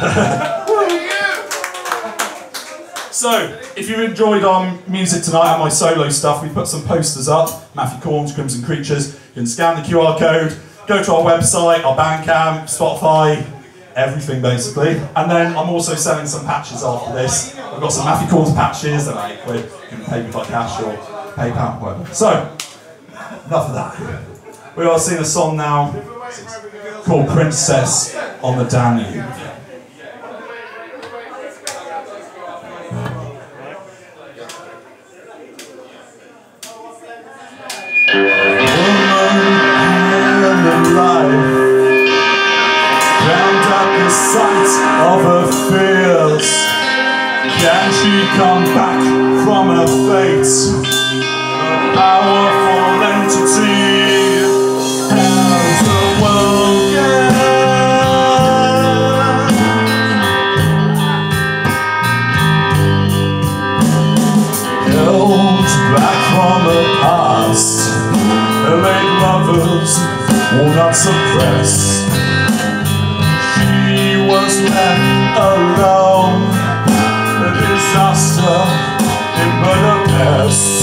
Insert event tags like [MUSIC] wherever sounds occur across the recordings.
[LAUGHS] so, if you enjoyed our music tonight and my solo stuff, we put some posters up. Matthew Corns, Crimson Creatures. You can scan the QR code, go to our website, our Bandcamp, Spotify, everything basically. And then I'm also selling some patches after this. I've got some Matthew Corns patches that eight quid. You can pay me by cash or PayPal, whatever. So, enough of that. We are seeing a song now called Princess on the Danube. of her fears. Can she come back from her fate? Budapest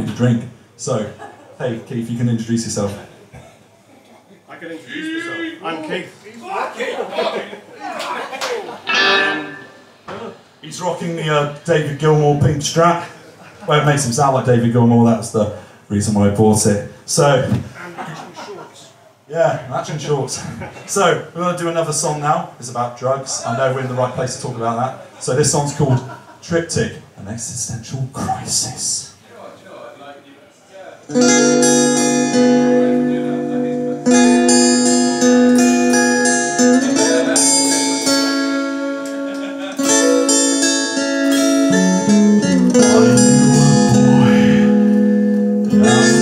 need a drink. So, hey Keith, you can introduce yourself. I can introduce myself. I'm Keith. He's rocking the uh, David Gilmour pink strap. Well, it makes him sound like David Gilmour, that's the reason why I bought it. So, And matching shorts. yeah, matching shorts. So, we're going to do another song now. It's about drugs. I know we're in the right place to talk about that. So, this song's called Triptych, an existential crisis. I you a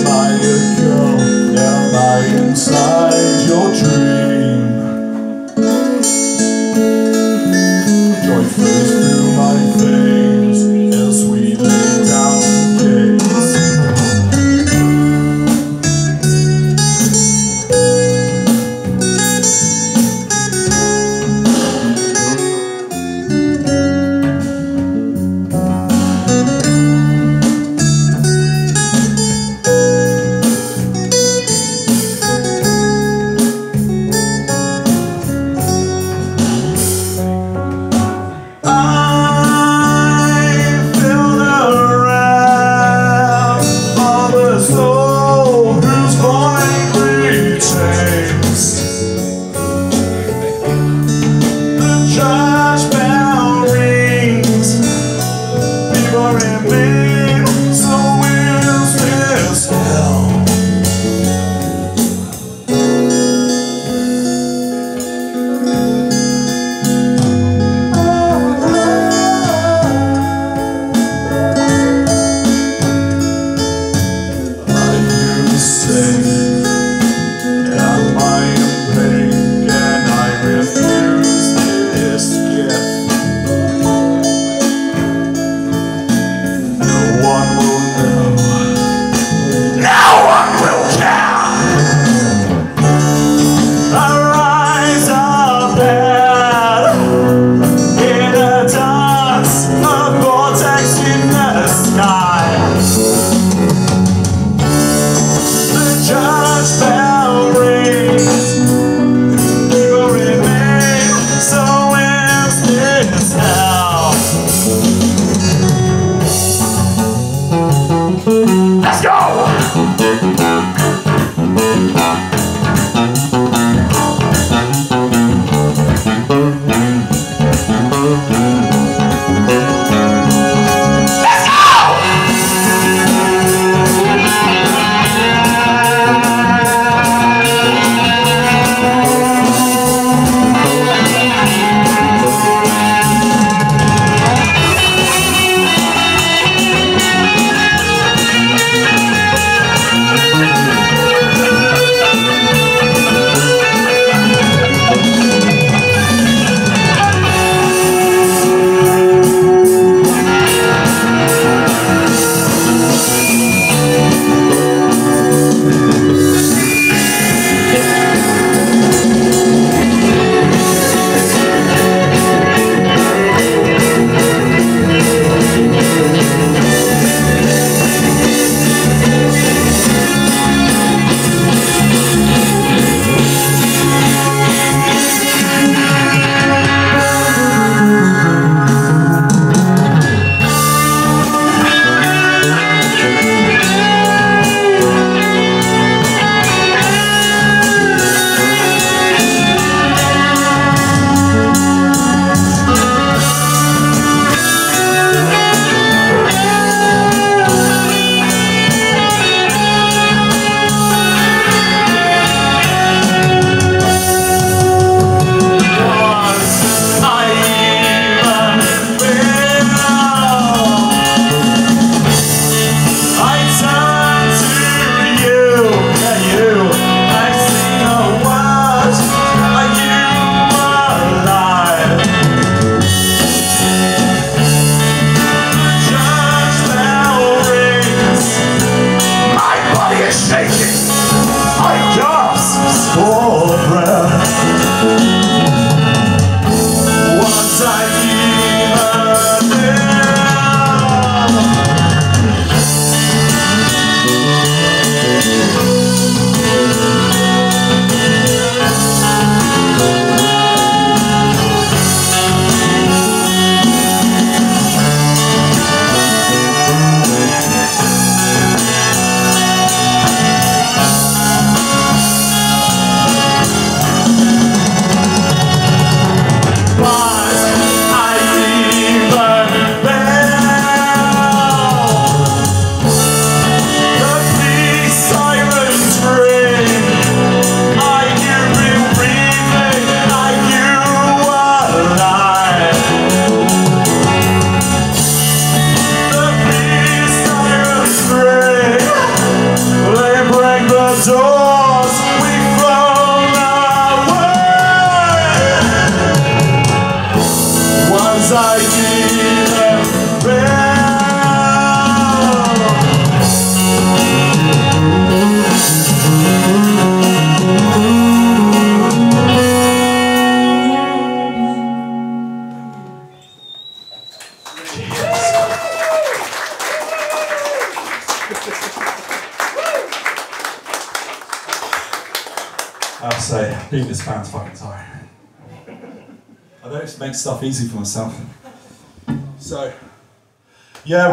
boy? This band's fucking tiring. I don't make stuff easy for myself. So, yeah.